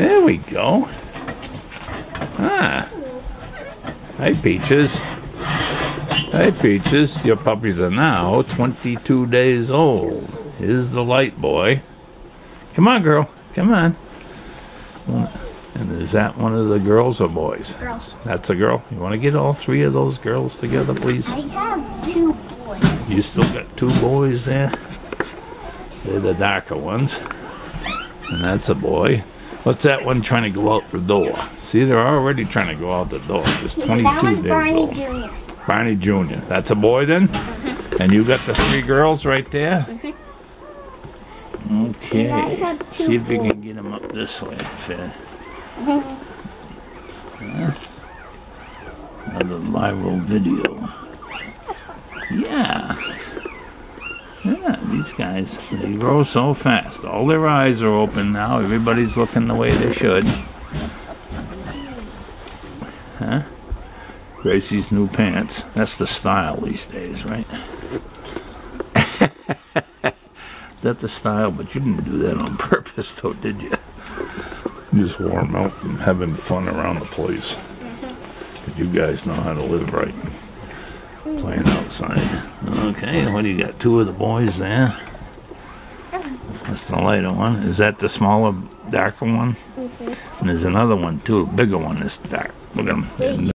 There we go. Ah. Hi, Peaches. Hi, Peaches. Your puppies are now 22 days old. Here's the light boy. Come on, girl. Come on. And is that one of the girls or boys? Girls. That's a girl. You want to get all three of those girls together, please? I have two boys. You still got two boys there. They're the darker ones. And that's a boy. What's that one trying to go out the door? See, they're already trying to go out the door. It's 22 that one's days Barney old. Jr. Barney Jr. That's a boy then? Mm-hmm. And you got the three girls right there? Mm-hmm. Okay. I have two See if we can get them up this way. Fair. Huh? Mm-hmm. Another viral video. Yeah. Yeah, these guys, they grow so fast. All their eyes are open now. Everybody's looking the way they should. Huh? Gracie's new pants. That's the style these days, right? Is that the style? But you didn't do that on purpose, though, did you? You just wore them out from having fun around the place. But you guys know how to live right. Playing outside. Okay, what do you got? Two of the boys there. That's the lighter one. Is that the smaller, darker one? Mm-hmm. And there's another one too, a bigger one. That's dark. Look at them.